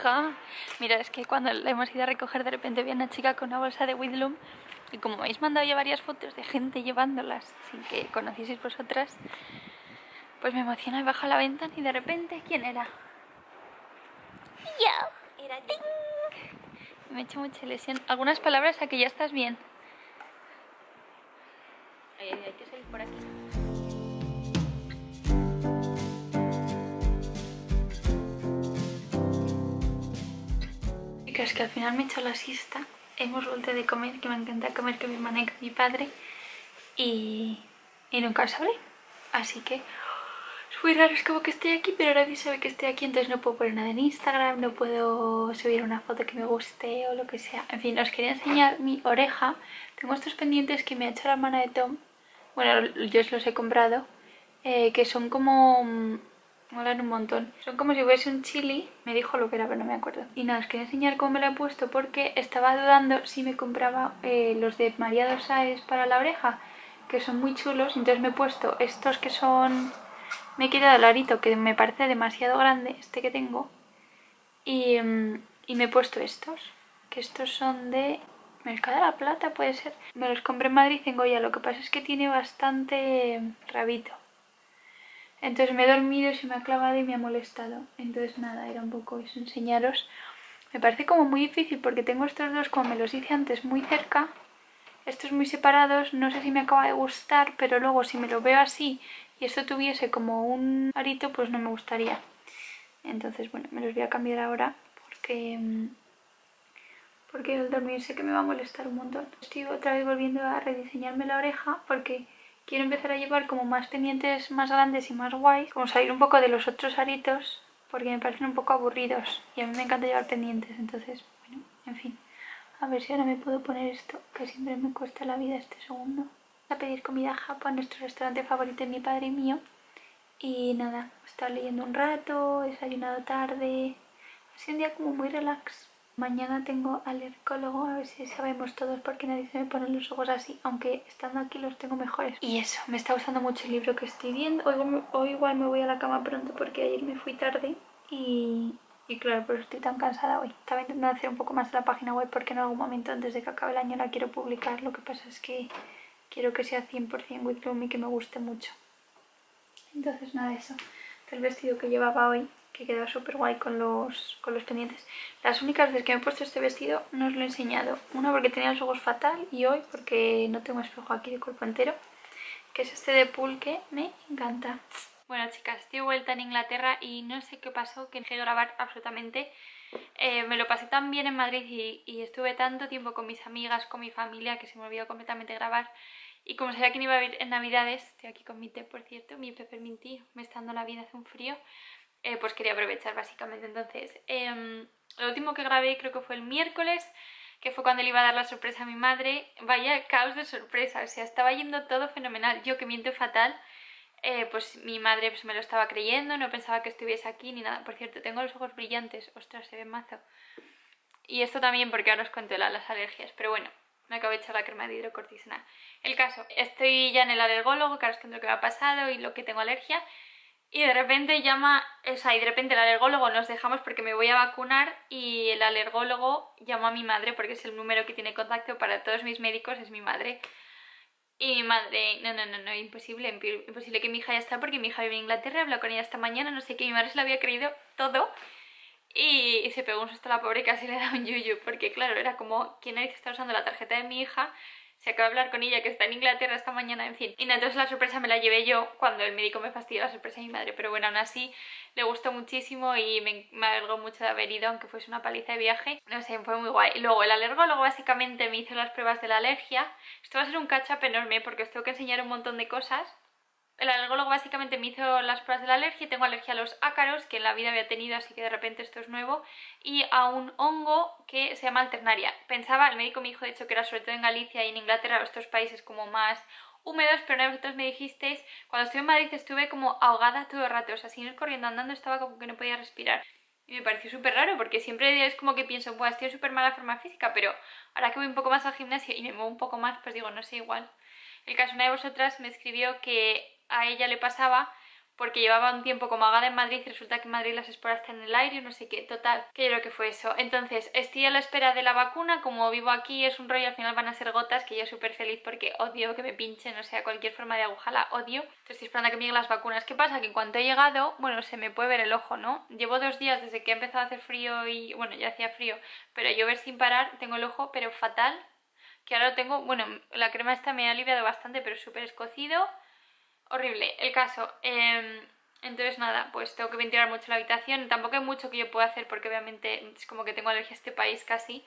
Hija, mira, es que cuando la hemos ido a recoger de repente vi a una chica con una bolsa de Widloom y como me habéis mandado ya varias fotos de gente llevándolas sin que conocieseis vosotras, pues me emociona y bajo la ventana y de repente, ¿quién era? Yo. Era ting. Me he hecho mucha ilusión. Algunas palabras a que ya estás bien. Ay, ay, hay que salir por aquí. Chicas, que al final me he hecho la siesta. Hemos vuelto de comer, que me encanta comer con mi hermana y con mi padre. Y, y nunca os hablé. Así que es muy raro, es como que estoy aquí, pero nadie sabe que estoy aquí, entonces no puedo poner nada en Instagram, no puedo subir una foto que me guste o lo que sea. En fin, os quería enseñar mi oreja. Tengo estos pendientes que me ha hecho la hermana de Tom. Bueno, yo os los he comprado. eh, que son como... Molan un montón. Son como si fuese un chili. Me dijo lo que era, pero no me acuerdo. Y nada, os quería enseñar cómo me lo he puesto porque estaba dudando si me compraba eh, los de María dos Saez para la oreja, que son muy chulos. Entonces me he puesto estos que son... Me he quitado el arito que me parece demasiado grande, este que tengo. Y, mm, y me he puesto estos, que estos son de Mercado de la Plata, puede ser. Me los compré en Madrid en Goya, lo que pasa es que tiene bastante rabito. Entonces me he dormido, se me ha clavado y me ha molestado. Entonces nada, era un poco eso, enseñaros. Me parece como muy difícil porque tengo estos dos, como me los hice antes, muy cerca. Estos muy separados, no sé si me acaba de gustar, pero luego si me lo veo así y esto tuviese como un arito, pues no me gustaría. Entonces, bueno, me los voy a cambiar ahora porque, porque el dormir sé que me va a molestar un montón. Estoy otra vez volviendo a rediseñarme la oreja porque quiero empezar a llevar como más pendientes más grandes y más guays, como salir un poco de los otros aritos porque me parecen un poco aburridos y a mí me encanta llevar pendientes, entonces, bueno, en fin. A ver si ahora me puedo poner esto, que siempre me cuesta la vida este segundo. A pedir comida a nuestro restaurante favorito de mi padre y mío. Y nada, he estado leyendo un rato, he desayunado tarde. Ha sido un día como muy relax. Mañana tengo alergólogo, a ver si sabemos todos por qué nadie se me ponen los ojos así, aunque estando aquí los tengo mejores. Y eso, me está gustando mucho el libro que estoy viendo. Hoy, igual me voy a la cama pronto porque ayer me fui tarde y, y claro, por eso estoy tan cansada hoy. Estaba intentando hacer un poco más de la página web porque en algún momento antes de que acabe el año la quiero publicar. Lo que pasa es que quiero que sea 100% with Bloom y que me guste mucho. Entonces nada, eso. El vestido que llevaba hoy, que quedaba súper guay con los, con los pendientes. Las únicas veces que me he puesto este vestido no os lo he enseñado. Una porque tenía los ojos fatal y hoy porque no tengo espejo aquí de cuerpo entero. Que es este de pulque, me encanta. Bueno chicas, estoy vuelta en Inglaterra y no sé qué pasó, que dejé de grabar absolutamente. Eh, me lo pasé tan bien en Madrid y, estuve tanto tiempo con mis amigas, con mi familia, que se me olvidó completamente grabar. Y como sabía que no iba a ir en Navidades, estoy aquí con mi té, por cierto, mi peppermint tea, me está dando la vida, hace un frío, eh, pues quería aprovechar básicamente. Entonces, eh, lo último que grabé creo que fue el miércoles, que fue cuando le iba a dar la sorpresa a mi madre. Vaya caos de sorpresa, o sea, estaba yendo todo fenomenal. Yo que miento fatal, eh, pues mi madre pues, me lo estaba creyendo, no pensaba que estuviese aquí ni nada. Por cierto, tengo los ojos brillantes, ostras, se ve mazo. Y esto también porque ahora os cuento la- las alergias, pero bueno, me acabo de echar la crema de hidrocortisona. El caso, estoy ya en el alergólogo, que ahora os cuento lo que me ha pasado y lo que tengo alergia. Y de repente llama, o sea, y de repente el alergólogo nos dejamos porque me voy a vacunar y el alergólogo llamó a mi madre porque es el número que tiene contacto para todos mis médicos, es mi madre. Y mi madre, no, no, no, no, imposible, imposible que mi hija ya está porque mi hija vive en Inglaterra, habló con ella esta mañana, no sé qué, mi madre se lo había creído todo. Y, se pegó un susto a la pobre y casi le da un yuyu, porque claro, era como, ¿quién narices está usando la tarjeta de mi hija? Se acaba de hablar con ella que está en Inglaterra esta mañana, en fin. Y entonces la sorpresa me la llevé yo cuando el médico me fastidió la sorpresa a mi madre. Pero bueno, aún así le gustó muchísimo y me, alegró mucho de haber ido, aunque fuese una paliza de viaje. No sé, fue muy guay. Luego el alergólogo básicamente me hizo las pruebas de la alergia. Esto va a ser un catch-up enorme porque os tengo que enseñar un montón de cosas. El alergólogo básicamente me hizo las pruebas de la alergia. Tengo alergia a los ácaros, que en la vida había tenido, así que de repente esto es nuevo. Y a un hongo que se llama alternaria. Pensaba, el médico me dijo de hecho que era sobre todo en Galicia y en Inglaterra, estos países como más húmedos, pero vosotros me dijisteis, cuando estuve en Madrid estuve como ahogada todo el rato, o sea, sin ir corriendo, andando, estaba como que no podía respirar. Y me pareció súper raro porque siempre es como que pienso, Buah, estoy súper mala forma física, pero ahora que voy un poco más al gimnasio y me muevo un poco más, pues digo, no sé, igual. El caso, una de vosotras me escribió que a ella le pasaba porque llevaba un tiempo como agada en Madrid y resulta que en Madrid las esporas están en el aire, no sé qué, total, que yo creo que fue eso. Entonces, estoy a la espera de la vacuna, como vivo aquí es un rollo, al final van a ser gotas, que yo súper feliz porque odio que me pinchen, o sea, cualquier forma de aguja la odio. Entonces estoy esperando a que me lleguen las vacunas. ¿Qué pasa? Que en cuanto he llegado, bueno, se me puede ver el ojo, ¿no? Llevo dos días desde que ha empezado a hacer frío y, bueno, ya hacía frío, pero llover sin parar, tengo el ojo, pero fatal, que ahora lo tengo, bueno, la crema esta me ha aliviado bastante, pero súper escocido, horrible. El caso, eh, entonces nada, pues tengo que ventilar mucho la habitación. Tampoco hay mucho que yo pueda hacer porque obviamente es como que tengo alergia a este país casi.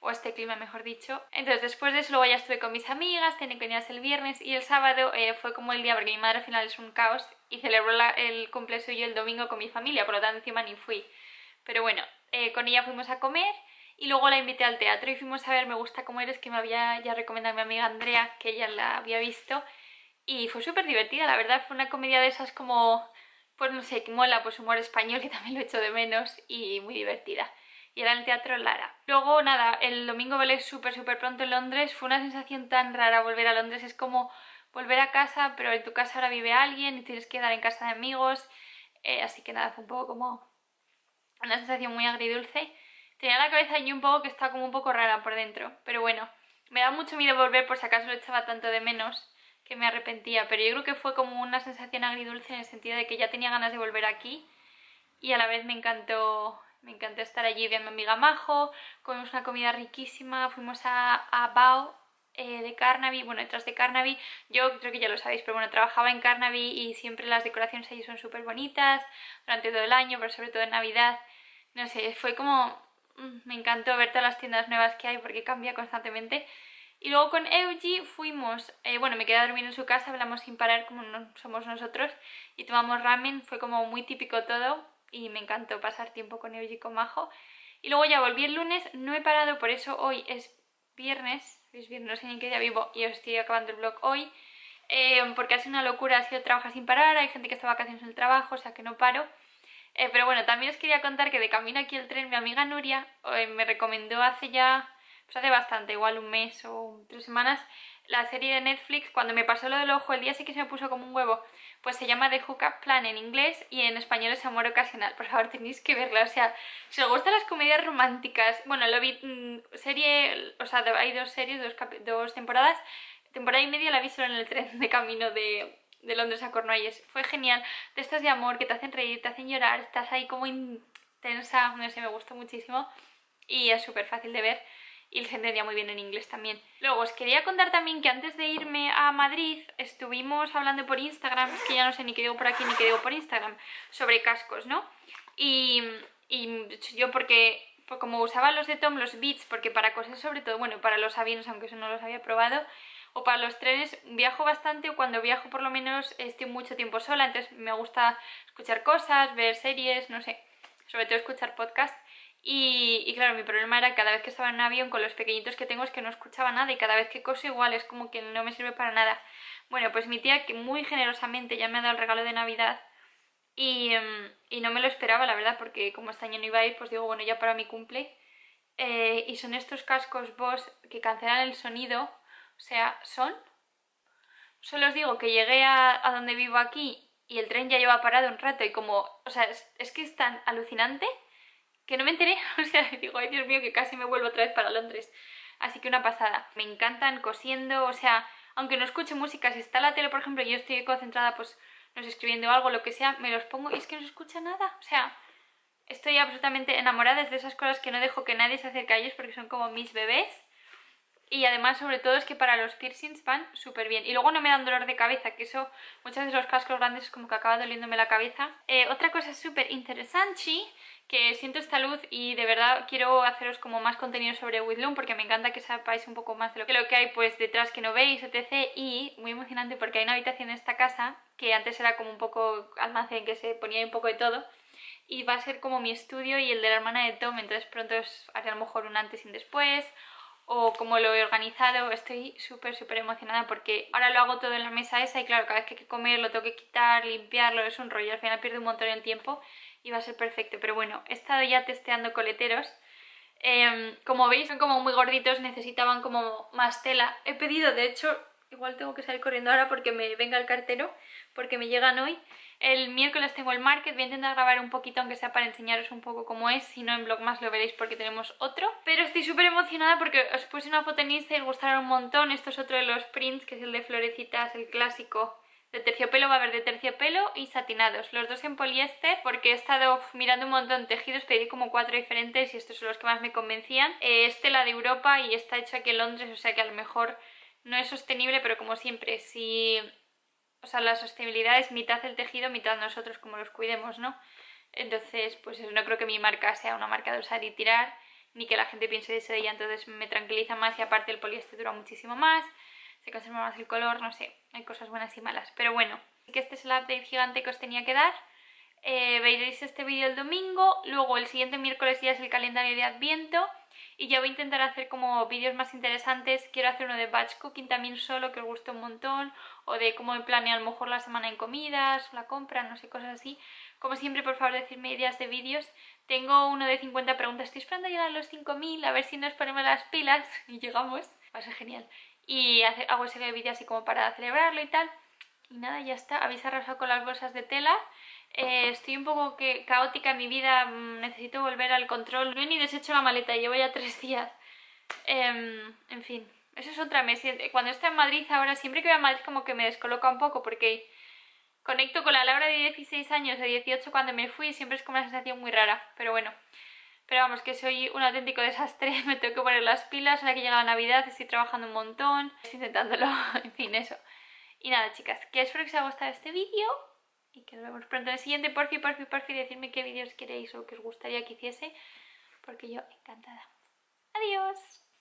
O a este clima, mejor dicho. Entonces después de eso luego ya estuve con mis amigas, tenía que venir el viernes y el sábado eh, fue como el día porque mi madre al final es un caos y celebró el cumpleaños suyo el domingo con mi familia, por lo tanto encima ni fui. Pero bueno, eh, con ella fuimos a comer y luego la invité al teatro y fuimos a ver Me gusta cómo eres, que me había ya recomendado mi amiga Andrea, que ella la había visto. Y fue súper divertida, la verdad, fue una comedia de esas como pues no sé, que mola, pues humor español, que también lo echo de menos, y muy divertida. Y era en el Teatro Lara. Luego, nada, el domingo volé súper, súper pronto en Londres. Fue una sensación tan rara volver a Londres. Es como volver a casa, pero en tu casa ahora vive alguien y tienes que quedar en casa de amigos. Eh, así que nada, fue un poco como una sensación muy agridulce. Tenía la cabeza y un poco que estaba como un poco rara por dentro. Pero bueno, me da mucho miedo volver por si acaso lo echaba tanto de menos que me arrepentía, pero yo creo que fue como una sensación agridulce en el sentido de que ya tenía ganas de volver aquí y a la vez me encantó, me encantó estar allí, vi a mi amiga Majo, comimos una comida riquísima, fuimos a, a Bao eh, de Carnaby, bueno, detrás de Carnaby, yo creo que ya lo sabéis, pero bueno, trabajaba en Carnaby y siempre las decoraciones allí son súper bonitas durante todo el año, pero sobre todo en Navidad, no sé, fue como... Mm, me encantó ver todas las tiendas nuevas que hay porque cambia constantemente y luego con Euji fuimos, eh, bueno, me quedé a dormir en su casa, hablamos sin parar como no somos nosotros y tomamos ramen, fue como muy típico todo y me encantó pasar tiempo con Euji con Majo. Y luego ya volví el lunes, no he parado, por eso hoy es viernes, es viernes, no sé ni en qué día vivo y os estoy acabando el vlog hoy, eh, porque ha sido una locura, ha sido trabajar sin parar, hay gente que está vacaciones en el trabajo, o sea que no paro. Eh, pero bueno, también os quería contar que de camino aquí al tren mi amiga Nuria me recomendó hace ya pues hace bastante, igual un mes o tres semanas, la serie de Netflix, cuando me pasó lo del ojo, el día sí que se me puso como un huevo, pues se llama The Hookup Plan en inglés y en español es Amor Ocasional. Por favor, tenéis que verla, o sea, si os gustan las comedias románticas, bueno, lo vi, mm, serie, o sea, hay dos series, dos, dos temporadas, temporada y media la vi solo en el tren de camino de, de Londres a Cornualles. Fue genial, de estas de amor que te hacen reír, te hacen llorar, estás ahí como intensa, no sé, me gustó muchísimo y es súper fácil de ver y se entendía muy bien en inglés también. Luego os quería contar también que antes de irme a Madrid estuvimos hablando por Instagram, es que ya no sé ni qué digo por aquí ni qué digo por Instagram, sobre cascos, ¿no? Y, yo porque pues como usaba los de Tom, los Beats, porque para cosas sobre todo, bueno, para los aviones, aunque eso no los había probado, o para los trenes viajo bastante o cuando viajo por lo menos estoy mucho tiempo sola, entonces me gusta escuchar cosas, ver series, no sé, sobre todo escuchar podcast y, claro, mi problema era cada vez que estaba en un avión con los pequeñitos que tengo es que no escuchaba nada y cada vez que coso igual es como que no me sirve para nada. Bueno, pues mi tía que muy generosamente ya me ha dado el regalo de Navidad y, em, y no me lo esperaba, la verdad, porque como este año no iba a ir, pues digo, bueno, ya para mi cumple. Eh, y son estos cascos Boss que cancelan el sonido, o sea, son... Solo os digo que llegué a, a donde vivo aquí y el tren ya lleva parado un rato y como, o sea, es, es que es tan alucinante que no me enteré, o sea, digo, ay Dios mío, que casi me vuelvo otra vez para Londres. Así que una pasada. Me encantan cosiendo, o sea, aunque no escuche música, si está la tele, por ejemplo, y yo estoy concentrada, pues, no sé, escribiendo algo, lo que sea, me los pongo y es que no se escucha nada. O sea, estoy absolutamente enamorada de esas cosas que no dejo que nadie se acerque a ellos porque son como mis bebés. Y además, sobre todo, es que para los piercings van súper bien. Y luego no me dan dolor de cabeza, que eso muchas veces los cascos grandes es como que acaba doliéndome la cabeza. Eh, otra cosa súper interesante que siento esta luz y de verdad quiero haceros como más contenido sobre Whitloom porque me encanta que sepáis un poco más de lo que, lo que hay pues detrás que no veis, etc. Y muy emocionante porque hay una habitación en esta casa que antes era como un poco almacén que se ponía un poco de todo y va a ser como mi estudio y el de la hermana de Tom, entonces pronto os haré a lo mejor un antes y un después o como lo he organizado, estoy súper súper emocionada porque ahora lo hago todo en la mesa esa y claro, cada vez que hay que comer lo tengo que quitar, limpiarlo, es un rollo, al final pierdo un montón de tiempo y va a ser perfecto. Pero bueno, he estado ya testeando coleteros. Em, como veis son como muy gorditos, necesitaban como más tela. He pedido, de hecho, igual tengo que salir corriendo ahora porque me venga el cartero, porque me llegan hoy. El miércoles tengo el market, voy a intentar grabar un poquito aunque sea para enseñaros un poco cómo es, si no en blog más lo veréis porque tenemos otro. Pero estoy súper emocionada porque os puse una foto en Insta y os gustaron un montón, esto es otro de los prints que es el de florecitas, el clásico de terciopelo va a haber de terciopelo y satinados, los dos en poliéster porque he estado mirando un montón de tejidos, pedí como cuatro diferentes y estos son los que más me convencían. Eh, este la de Europa y está hecho aquí en Londres, o sea que a lo mejor no es sostenible, pero como siempre, si... O sea, la sostenibilidad es mitad el tejido, mitad nosotros como los cuidemos, ¿no? Entonces, pues no creo que mi marca sea una marca de usar y tirar, ni que la gente piense eso de ella, entonces me tranquiliza más y aparte el poliéster dura muchísimo más se conserva más el color, no sé, hay cosas buenas y malas. Pero bueno, que este es el update gigante que os tenía que dar. Eh, veréis este vídeo el domingo, luego el siguiente miércoles ya es el calendario de Adviento y ya voy a intentar hacer como vídeos más interesantes. Quiero hacer uno de batch cooking también solo, que os guste un montón, o de cómo me planeo a lo mejor la semana en comidas, la compra, no sé, cosas así. Como siempre, por favor, decidme ideas de vídeos. Tengo uno de 50 preguntas, estoy esperando llegar a los 5000, a ver si nos ponemos las pilas y llegamos. Va a ser genial y hago ese vídeo así como para celebrarlo y tal. Y nada, ya está, habéis arrasado con las bolsas de tela. Eh, estoy un poco que caótica en mi vida, mm, necesito volver al control. No he ni deshecho la maleta, llevo ya tres días. Em, en fin, eso es otra mes. Cuando estoy en Madrid ahora, siempre que voy a Madrid como que me descoloca un poco porque conecto con la Laura de 16 años, de 18 cuando me fui, siempre es como una sensación muy rara. Pero bueno, pero vamos, que soy un auténtico desastre, me tengo que poner las pilas, ahora que llega la Navidad estoy trabajando un montón, estoy intentándolo, en fin, eso. Y nada, chicas, que espero que os haya gustado este vídeo y que nos vemos pronto en el siguiente. Por fin, por fin, por fin, decidme qué vídeos queréis o que os gustaría que hiciese, porque yo encantada. ¡Adiós!